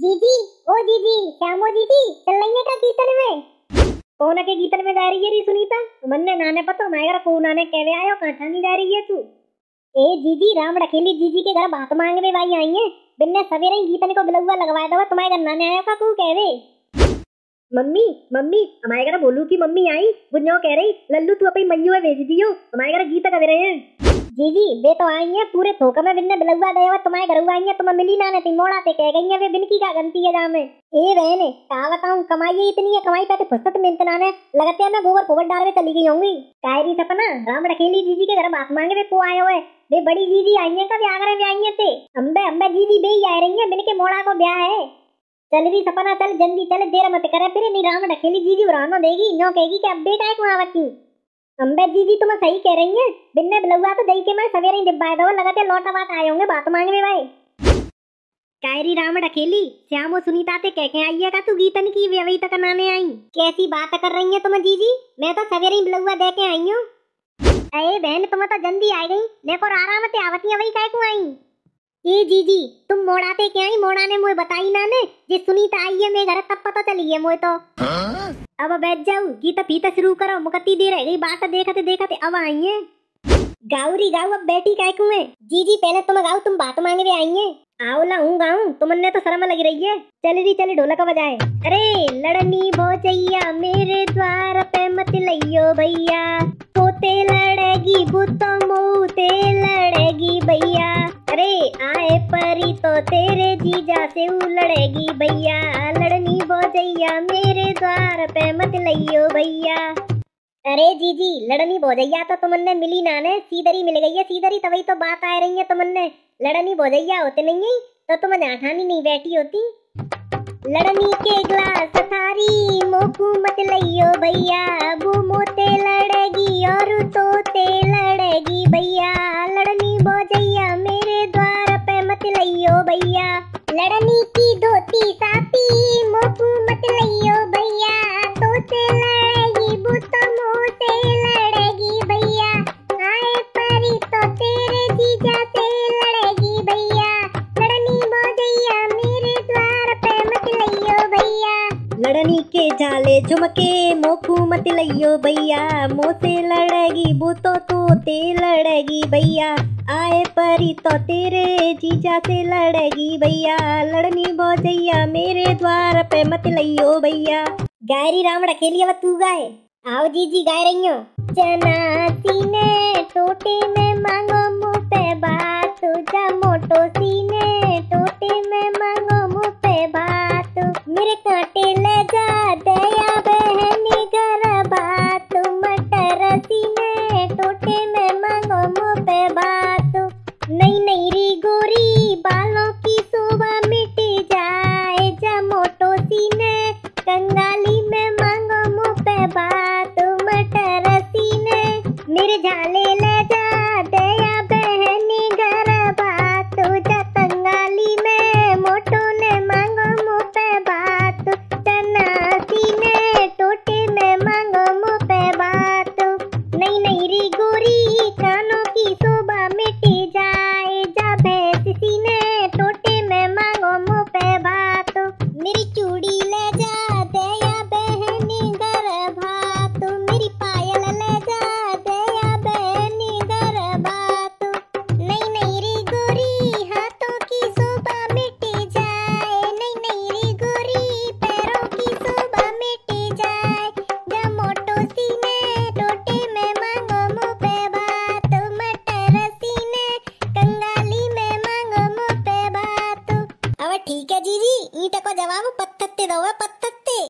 जीजी ओ जीजी श्यामो जीजी चल रही क्या कीर्तन में। कौन के कीर्तन में जा रही है री सुनीता? मन्ने नाने पता, मैं को नाने कहवे आयो, काठा नहीं जा रही है तू। ए जीजी राम रखेली जीजी के घर बात मांगवे भाई आई है। बिन्ने सवेरे ही कीर्तन को बिलुआ लगवाया दवा तुम्हारे घर नाने आयो का को कहवे मम्मी मम्मी, हमारे घर बोलू की मम्मी आई? बुन्यो कह रही, लल्लू तू अपनी मैयू में भेज दियो, हमारे घर गीत कह रहे जी जी बे तो आई है, पूरे थोक में बिन्ने बिलुआ दे तुम्हारे घर आई है तुम मिली ना ने ती मोड़ा ते कह गई है, वे बिन की का गलती है जामे? ए बहन का बताऊँ, कमाई इतनी है, कमाई पे तो फुर्सत मिलत ना ने लगते है मैं गोबर गोबर डाल के चली गई होंगी। कायरी सपना राम रखेली जीजी के घर, बात मांगे, वे को आए हुए, वे बड़ी जीजी आई है, कभी आगरे भी आई है ते? अम्बे अम्बे जीजी, बे ही आ रही है, बिन के मोड़ा को ब्याह है। चल री सपना, चल, जल्दी चल, देर मत करे, फिर नहीं राम रखेली, जीजी उड़ानो देगी नो कहेगी कि अब बेटा है कुआवती अम्बे दीदी तुम सही कह रही हैं। बिन्ने बिलुआ तो दही के मैं सवेरे ही डिब्बा दो लगाते लौटा बात आए होंगे बात मांगने भाई। कायरी राम अकेली, श्याम और सुनीता ते कह के आई है का तू गीतन की व्यवहित तक नाने आई। कैसी बात कर रही है तुम जीजी मैं तो सवेरे ही बिलुआ दे के आई हूँ। अरे बहन, तुम तो जल्दी आ गई। देखो, आराम से आवती वही काय आई? ए जीजी तुम मोड़ाते क्या आई मोड़ा ने मुझे बताई ना ने। जे सुनीता आई है मेरे घर तब पता चली है मुझे तो। अब बैठ जाऊ गीता पीता शुरू करो मुकती दे रह गई बात देखते देखते अब आई है। गाउरी गाऊ अब बैठी काय क्यों है जी जी पहले तुम गाओ तुम बात मांगे भी आई है। आओ ला हूँ गाऊं तुमने तो शर्म लग रही है। चल रही चली ढोलक बजाए। अरे लड़नी भोजैया मेरे द्वार पे मत लइयो भैया। पोते लड़ेगी बुतो मोते लड़ेगी तेरे जीजा से लड़ेगी भैया। लड़नी भोजैया मेरे द्वार पे मत लइयो भैया। अरे जीजी, लड़नी भोजैया तो तुमने मिली ना ने। सीधरी मिल गई है, सीधरी तभी तो बात आ रही है तुमने लड़नी भोजैया होते नहीं है तो तुम जाठानी नहीं बैठी होती। लड़नी के ग्लास थारी, मोकू मत लइयो भैया। वो मोते लड़ेगी और तोते लड़ेगी लड़नी के झाले झुमके मोखू मत लइयो भैया। मोसे लड़ेगी बूतो तो ते लड़ेगी भैया। आए परी तो तेरे जीजा से लड़ेगी भैया। लड़नी भोजैया मेरे द्वार पे मत लइयो भैया। गायरी राम रखेली अब तू गाए आओ जीजी गाय रही हो चना सीने टोटे में मांगो मुँह पे बात। जा मोटो सीने बात। जा कंगाली में मोटो ने मांगो मुँह पे बात। चना सीने टोटे में मांगो मुँह पे बात। नई नई री गोरी की मांगो मुँह पे बात अब ठीक